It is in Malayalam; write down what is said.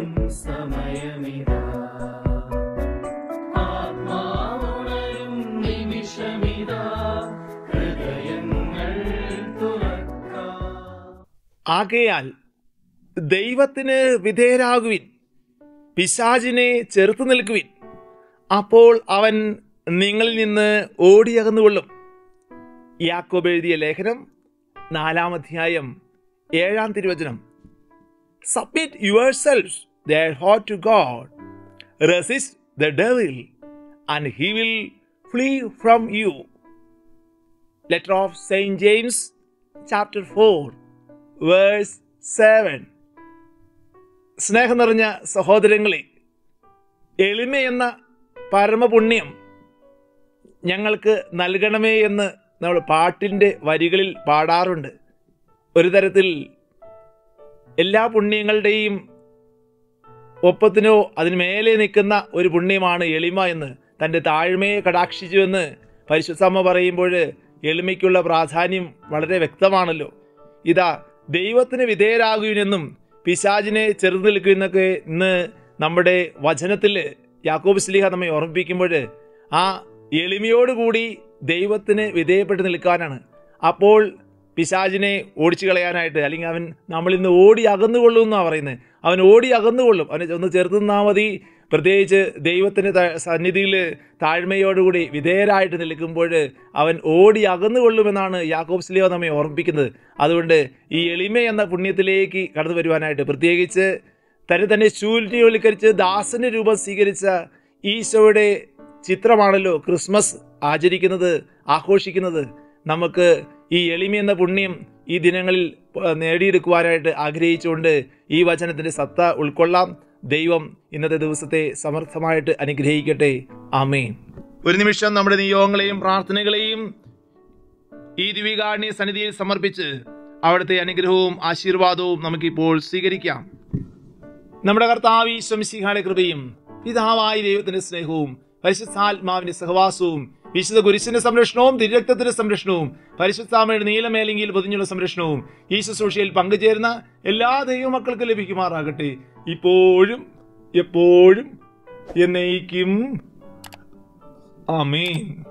ഹൃദയങ്ങൾ ആകയാൽ ദൈവത്തിന് വിധേയരാകുവിൻ പിശാചിനെ ചെറുത്തു നിൽക്കുവിൻ. അപ്പോൾ അവൻ നിങ്ങളിൽ നിന്ന് ഓടിയകന്നുകൊള്ളും യാക്കോബ് എഴുതിയ ലേഖനം നാലാം അധ്യായം ഏഴാം തിരുവചനം. Submit yourself therefore to God resist the devil and he will flee from you letter of Saint James chapter four verse seven സ്നേഹം നിറഞ്ഞ സഹോദരങ്ങളെ എളിമയെന്ന പരമപുണ്യം ഞങ്ങൾക്ക് നൽകണമേ എന്ന് നമ്മൾ പാട്ടിന്റെ വരികളിൽ പാടാറുണ്ട്. ഒരു തരത്തിൽ എല്ലാ പുണ്യങ്ങളുടെയും ഒപ്പത്തിനോ അതിന് മേലെ നിൽക്കുന്ന ഒരു പുണ്യമാണ് എളിമ എന്ന് തന്റെ താഴ്മയെ കടാക്ഷിച്ചുവെന്ന് പരിശുദ്ധമ്മ പറയുമ്പോൾ എളിമയ്ക്കുള്ള പ്രാധാന്യം വളരെ വ്യക്തമാണല്ലോ. ഇതാ ദൈവത്തിന് വിധേയരാകുവിനെന്നും പിശാജിനെ ചെറുതു ഇന്ന് നമ്മുടെ വചനത്തിൽ യാക്കോബ് സ്ലീഹ നമ്മെ ഓർമ്മിപ്പിക്കുമ്പോൾ ആ എളിമയോടുകൂടി ദൈവത്തിന് വിധേയപ്പെട്ട് നിൽക്കാനാണ്. അപ്പോൾ പിശാചിനെ ഓടിച്ചു കളയാനായിട്ട് അല്ലെങ്കിൽ അവൻ നമ്മളിൽ ഓടി അകന്നുകൊള്ളും എന്നാണ് പറയുന്നത്. അവൻ ഓടി അകന്നുകൊള്ളും. അവനെ ഒന്ന് ചേർത്ത് നിന്നാൽ മതി. പ്രത്യേകിച്ച് ദൈവത്തിന്റെ സന്നിധിയിൽ താഴ്മയോടുകൂടി വിധേയരായിട്ട് നിൽക്കുമ്പോൾ അവൻ ഓടി അകന്നുകൊള്ളുമെന്നാണ് യാക്കോബ് സ്ലിയോ നമ്മെ ഓർമ്മിപ്പിക്കുന്നത്. അതുകൊണ്ട് ഈ എളിമ എന്ന പുണ്യത്തിലേക്ക് കടന്നു വരുവാനായിട്ട് പ്രത്യേകിച്ച് തന്നെ തന്നെ ശൂന്യവൽക്കരിച്ച് ദാസന് രൂപം സ്വീകരിച്ച ഈശോയുടെ ചിത്രമാണല്ലോ ക്രിസ്മസ് ആചരിക്കുന്നത് ആഘോഷിക്കുന്നത്. നമുക്ക് ഈ എളിമ എന്ന പുണ്യം ഈ ദിനങ്ങളിൽ നേടിയെടുക്കുവാനായിട്ട് ആഗ്രഹിച്ചുകൊണ്ട് ഈ വചനത്തിന്റെ സത്ത ഉൾക്കൊള്ളാം. ദൈവം ഇന്നത്തെ ദിവസത്തെ സമർത്ഥമായിട്ട് അനുഗ്രഹിക്കട്ടെ. ആമേൻ. ഒരു നിമിഷം നമ്മുടെ നിയോഗങ്ങളെയും പ്രാർത്ഥനകളെയും ഈ ദിവികാരുണ്യ സന്നിധിയിൽ സമർപ്പിച്ച് അവിടുത്തെ അനുഗ്രഹവും ആശീർവാദവും നമുക്കിപ്പോൾ സ്വീകരിക്കാം. നമ്മുടെ കർത്താവ് ഈശ്വംസിഹായുടെ കൃപയും പിതാവായ ദൈവത്തിന്റെ സ്നേഹവും പരിശുദ്ധാത്മാവിന്റെ സഹവാസവും വിശുദ്ധ കുരിശിന്റെ സംരക്ഷണവും തിരുരക്തത്തിന്റെ സംരക്ഷണവും പരിശുദ്ധാമയുടെ നീലമേലെങ്കിൽ പൊതിഞ്ഞുള്ള സംരക്ഷണവും ഈ ശുശ്രൂഷയിൽ പങ്കുചേരുന്ന എല്ലാ ദൈവമക്കൾക്കും ലഭിക്കുമാറാകട്ടെ. ഇപ്പോഴും എപ്പോഴും എന്നേക്കും. ആമേൻ.